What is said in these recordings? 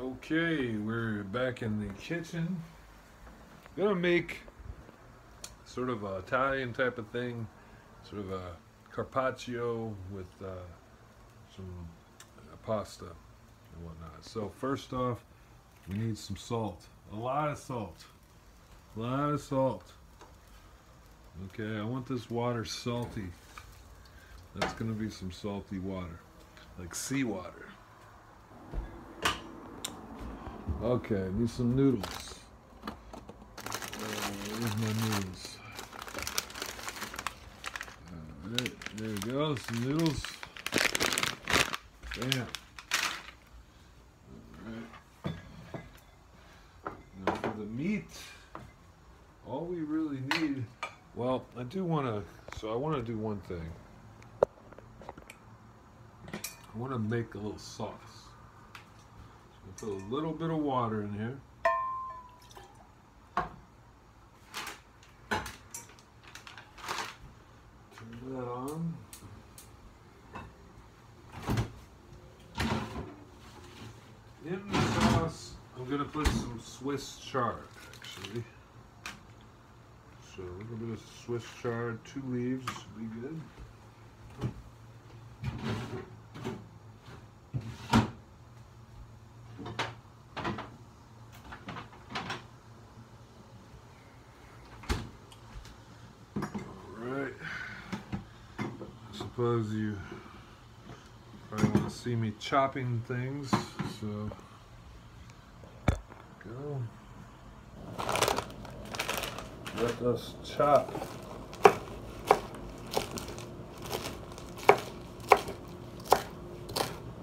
Okay, we're back in the kitchen. Gonna make sort of a Italian type of thing, sort of a carpaccio with uh, some uh, pasta and whatnot. So first off, we need some salt. A lot of salt. A lot of salt. Okay, I want this water salty. That's gonna be some salty water, like seawater. Okay, need some noodles. Uh, where's my noodles? Alright, there we go, some noodles. Bam. Alright. Now for the meat, all we really need, well, I do want to, so I want to do one thing. I want to make a little sauce. Put a little bit of water in here. Turn that on. In the sauce, I'm gonna put some Swiss chard, actually. So a little bit of Swiss chard, two leaves would be good. Alright. Suppose you probably want to see me chopping things, so go. Let us chop.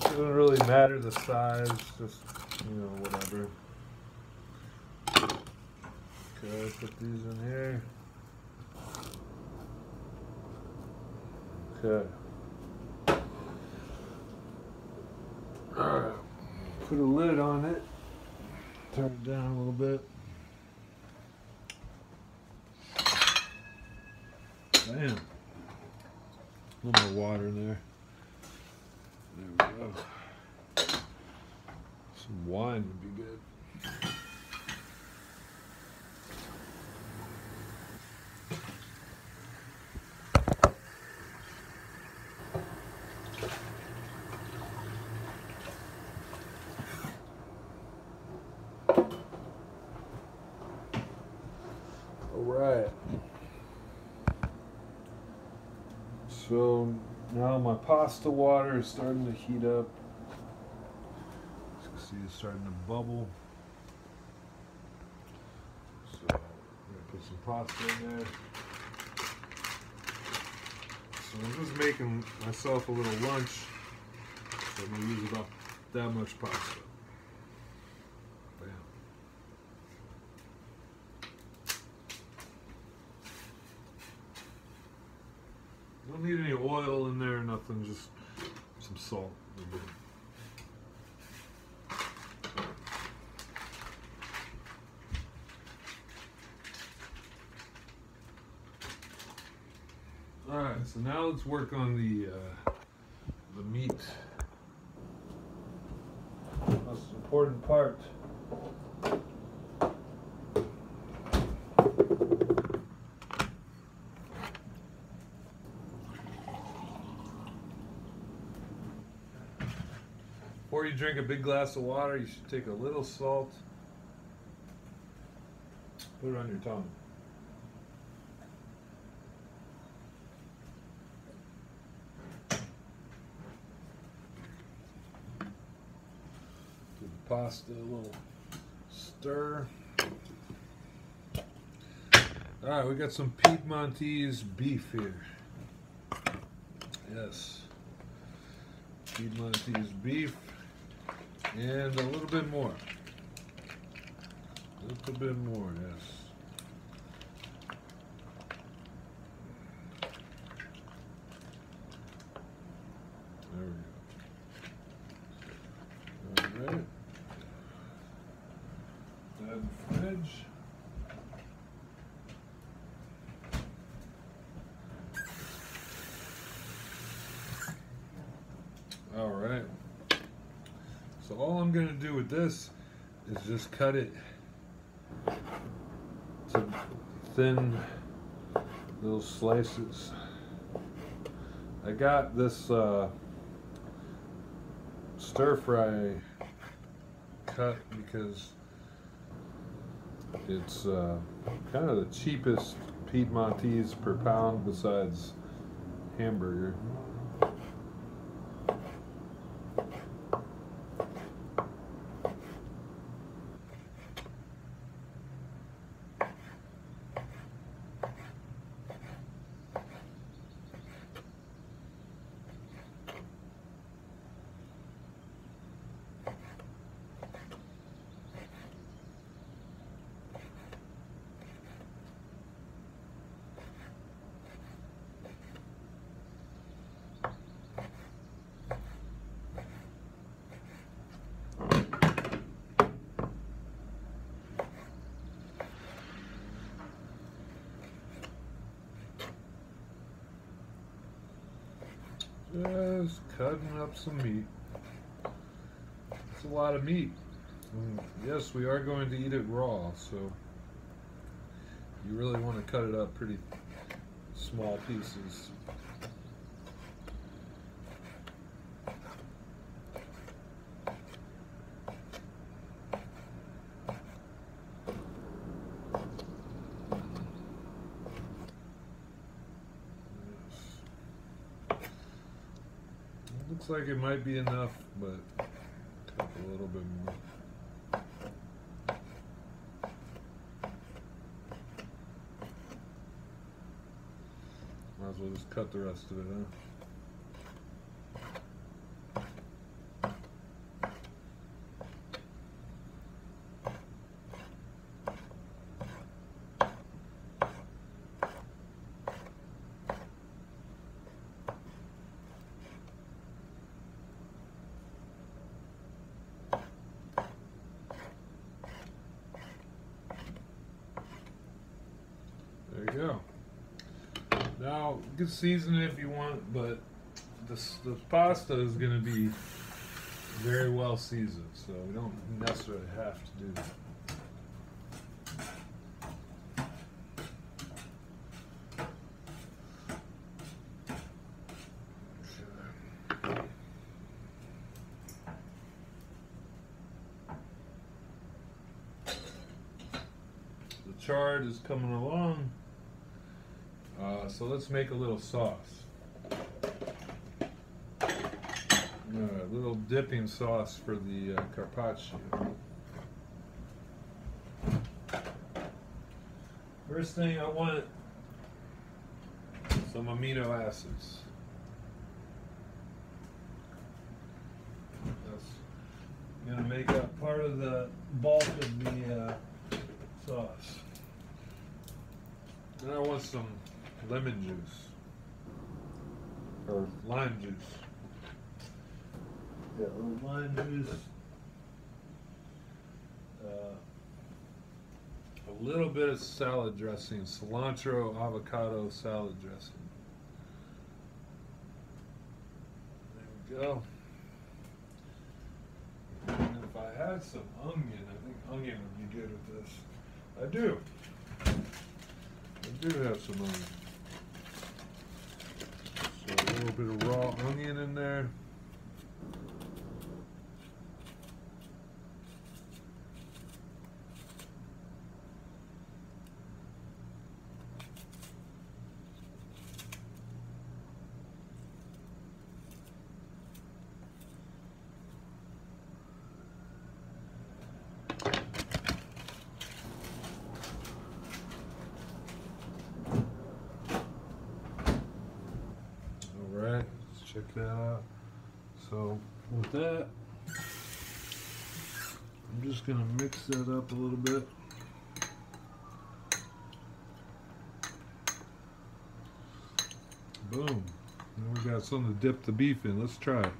Doesn't really matter the size, just you know, whatever. Okay, put these in here. Okay. Put a lid on it. Turn it down a little bit. Bam. A little more water in there. There we go. Some wine would be good. Right. So now my pasta water is starting to heat up. As you can see, it's starting to bubble. So I'm gonna put some pasta in there. So I'm just making myself a little lunch. So I'm gonna use about that much pasta. Don't need any oil in there, nothing, just some salt. Alright, so now let's work on the uh, the meat. Most important part. Before you drink a big glass of water, you should take a little salt, put it on your tongue. Give the pasta a little stir. All right, we got some Piedmontese beef here. Yes. Piedmontese beef. And a little bit more. A little bit more, yes. There we go. All right. That's the fridge. All right. That in the fridge. All right. So all I'm gonna do with this is just cut it to thin little slices. I got this uh, stir fry cut because it's uh, kind of the cheapest Piedmontese per pound besides hamburger. Just cutting up some meat. It's a lot of meat. And yes, we are going to eat it raw, so you really want to cut it up pretty small pieces. Looks like it might be enough, but a little bit more. Might as well just cut the rest of it, huh? There you go. Now, you can season it if you want, but this, the pasta is going to be very well seasoned, so we don't necessarily have to do that. The chard is coming along. Uh, so let's make a little sauce. A little dipping sauce for the uh, carpaccio. First thing I want some amino acids. That's gonna make up part of the bulk of the uh, sauce. Then I want some lemon juice or lime juice. Yeah, a little lime juice. Uh, a little bit of salad dressing, cilantro avocado salad dressing. There we go. And if I had some onion, I think onion would be good with this. I do. I do have some onion. So a little bit of raw onion in there. All right, let's check that out. So with that, I'm just gonna mix that up a little bit. Boom. Now we got something to dip the beef in. Let's try it.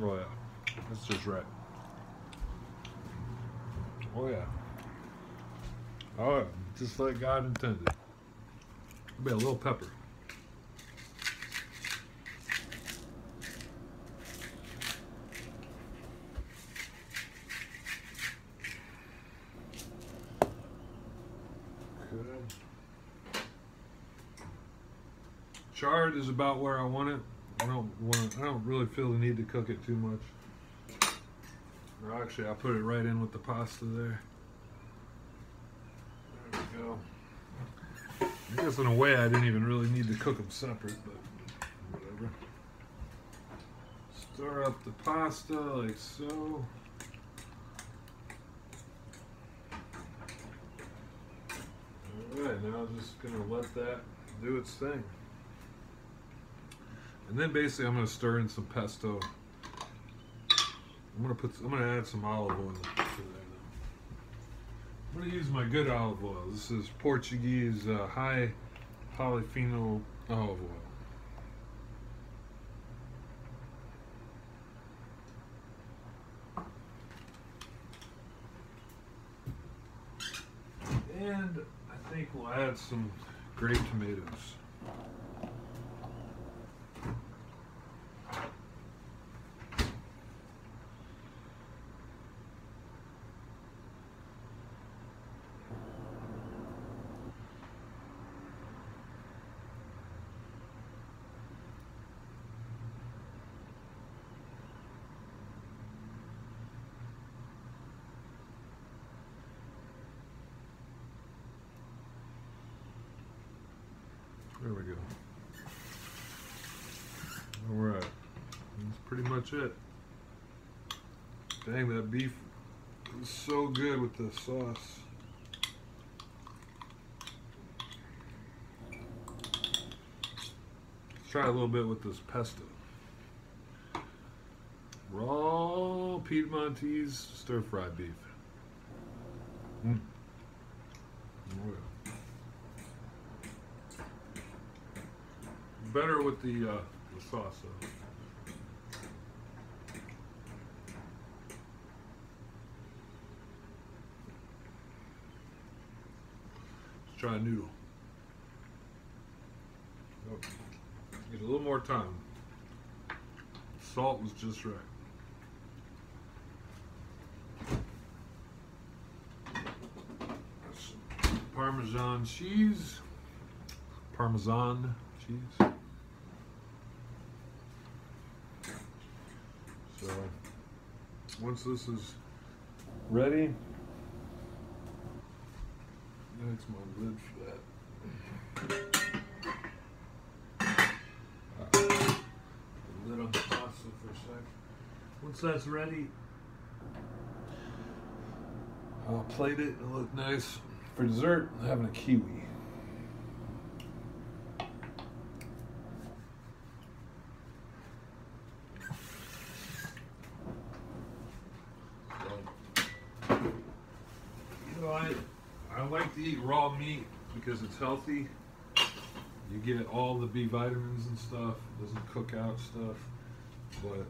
Oh yeah, that's just right. Oh yeah. Oh, just like God intended. A little pepper. Chard is about where I want it. I don't want. I don't really feel the need to cook it too much. Or actually, I put it right in with the pasta there. Guess in a way I didn't even really need to cook them separate, but whatever. Stir up the pasta like so. Alright, now I'm just gonna let that do its thing. And then basically I'm gonna stir in some pesto. I'm gonna put I'm gonna add some olive oil to. I'm gonna use my good olive oil. This is Portuguese uh, high polyphenol olive oil. And I think we'll add some grape tomatoes. There we go. All right, that's pretty much it. Dang, that beef is so good with the sauce. Let's try a little bit with this pesto. Raw Piedmontese stir-fried beef. Mm. Oh, better with the, uh, the sauce though. Try a noodle. Need a little more time. Salt was just right. Parmesan cheese. Parmesan cheese. So once this is ready, that's my. Uh, lid on the pasta for a sec. Once that's ready, I'll plate it. It'll look nice. For dessert, I'm having a kiwi. You know, I I like to eat raw meat because it's healthy. You get all the B vitamins and stuff. It doesn't cook out stuff, but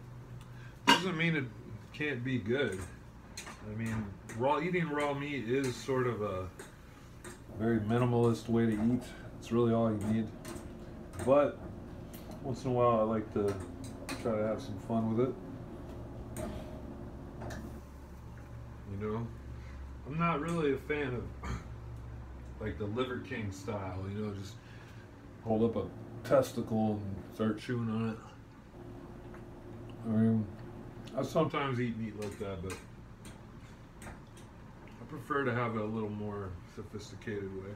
doesn't mean it can't be good. I mean, raw eating raw meat is sort of a very minimalist way to eat. It's really all you need. But once in a while, I like to try to have some fun with it. You know, I'm not really a fan of like the Liver King style. You know, just hold up a testicle and start chewing on it. I mean, I sometimes eat meat like that, but I prefer to have it a little more sophisticated way,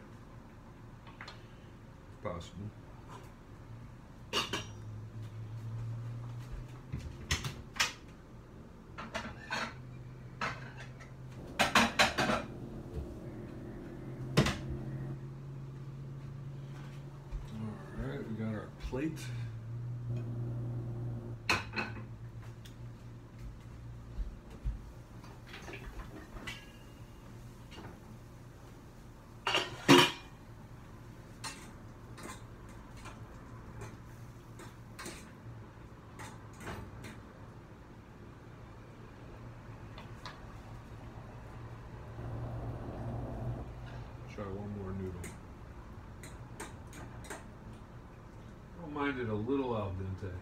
if possible. All right, we got our plate. Try one more noodle. It a little al dente.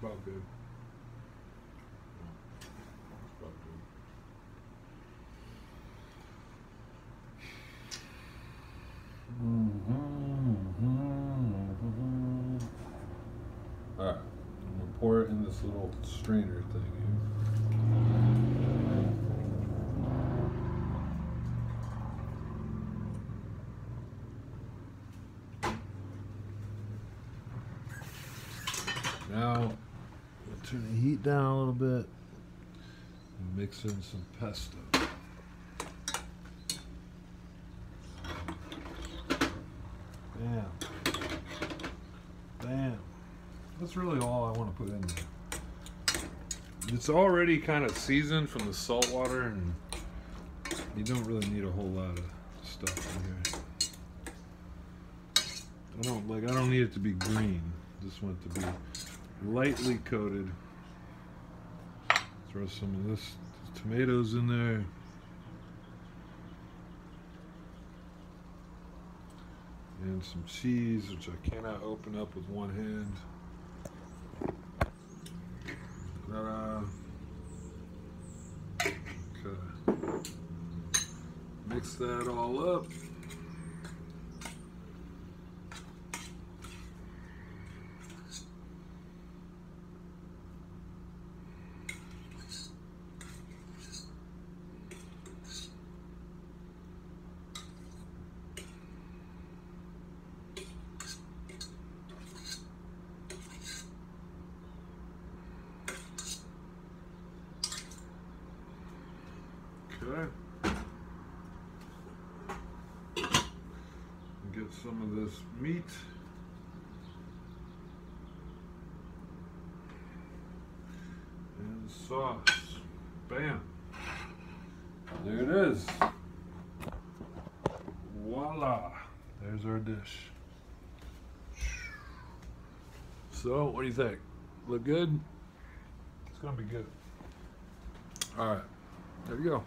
about good. It's about good. All right, I'm gonna pour it in this little strainer thing here. Now, we'll turn the heat down a little bit and mix in some pesto. Bam. Bam. That's really all I want to put in there. It's already kind of seasoned from the salt water, and you don't really need a whole lot of stuff in here. I don't like. I don't need it to be green. Just want it to be lightly coated. Throw some of this tomatoes in there. And some cheese, which I cannot open up with one hand. Ta-da. Okay. Mix that all up. Okay. Some of this meat. And sauce. Bam. There it is. Voila. There's our dish. So, what do you think? Look good? It's gonna be good. All right. There you go.